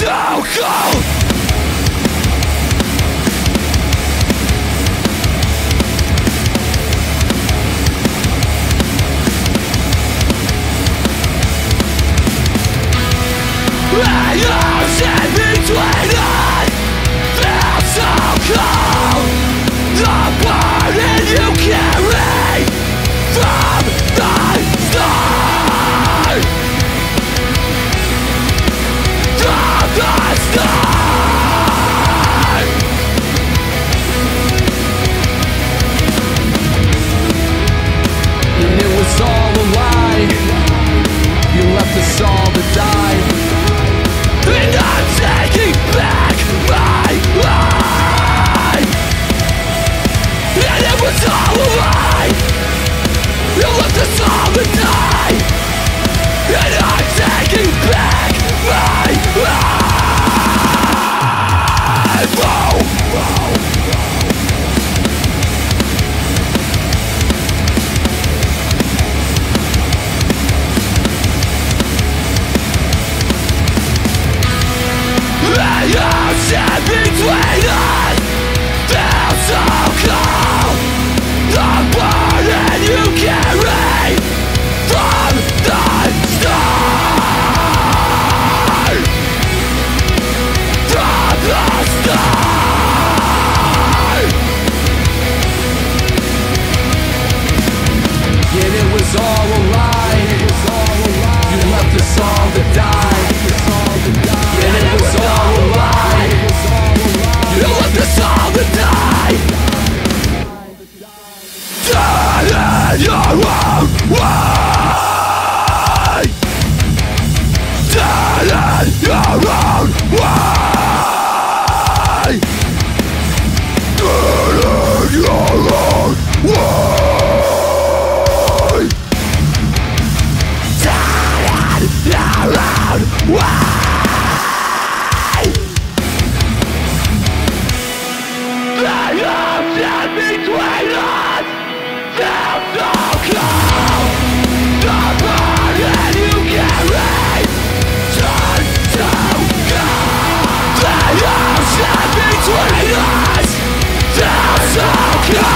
so cold I am was all You left us all to die And I'm taking back my life between us. in your own way Dead in your own way Dead in your own way Dead in your own way between us so